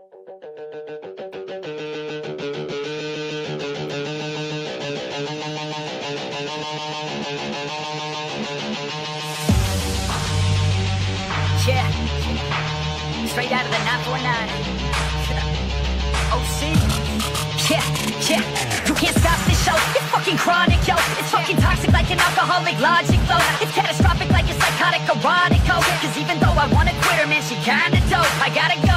Yeah. Straight out of the 949. OC. Yeah, yeah. You can't stop this show. It's fucking chronic, yo. It's fucking toxic like an alcoholic logic flow. It's catastrophic like a psychotic erotic code. Oh. Cause even though I wanna quit her, man, she kinda dope. I gotta go.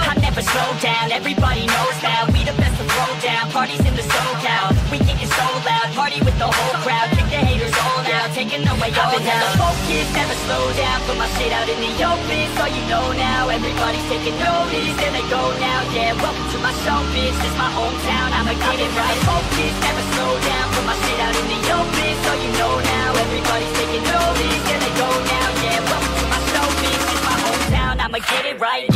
Slow down. Everybody knows now. We the best to throw down. Parties in the SoCal. We getting so loud. Party with the whole crowd. Kick the haters all out. Taking away all down. Never focus, never slow down. Put my shit out in the open. So you know now. Everybody's taking notice. There they go now. Yeah, welcome to my show, bitch. This my hometown. I'ma get it right. Focus, never slow down. Put my shit out in the open. So you know now. Everybody's taking notice. There they go now. Yeah, welcome to my show, bitch. This my hometown. I'ma get it right.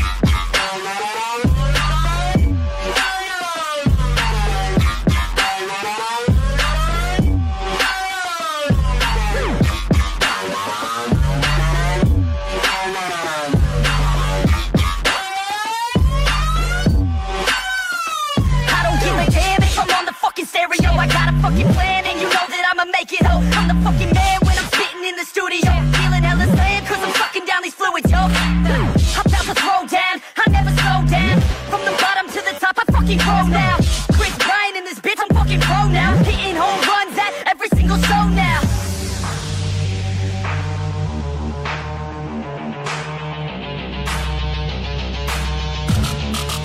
Bitch, I'm fucking pro now. Hitting home runs at every single show now.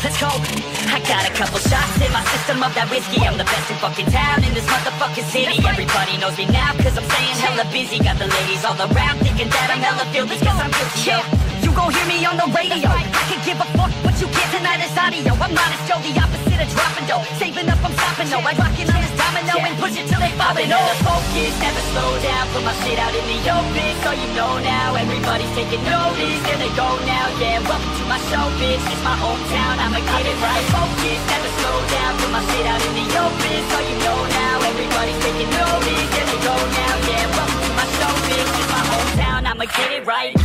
Let's go. I got a couple shots in my system of that whiskey. I'm the best in fucking town in this motherfucking city. Everybody knows me now cause I'm staying hella busy. Got the ladies all around thinking that I'm hella filthy cause I'm guilty. Yeah, you gon' hear me on the radio. I can give a fuck what you get tonight is audio. I'm honest, Joe, the opposite of dropping dough. Saving up, I'm stopping, no. I rockin' on this domino and push it till they bobbing. Never focus, never slow down. Put my shit out in the open so you know now. Everybody's taking notice. There they go now. Yeah, welcome to my show, bitch. It's my hometown. I'ma get it right. Focus, never slow down. Put my shit out in the open so you know now. Everybody's taking notice. There they go now. Yeah, welcome to my show, bitch. It's my hometown. I'ma get it right.